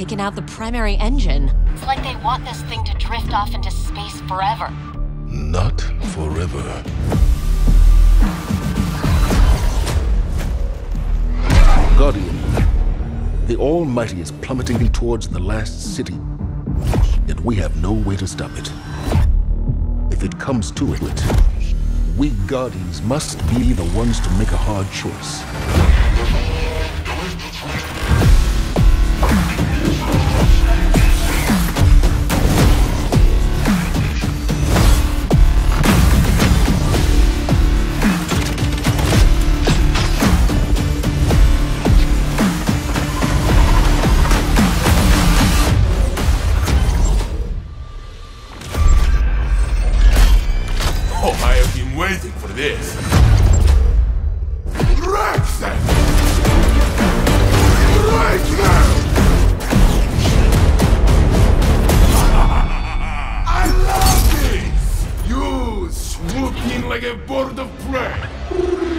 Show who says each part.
Speaker 1: taken out the primary engine.
Speaker 2: It's like they want this thing to drift off into space forever.
Speaker 3: Not forever. Guardian, the Almighty is plummeting towards the last city, and we have no way to stop it. If it comes to it, we Guardians must be the ones to make a hard choice.
Speaker 4: Oh, I have been waiting for this. Wreck them! Right now! I love this! You swoop in like a bird of prey.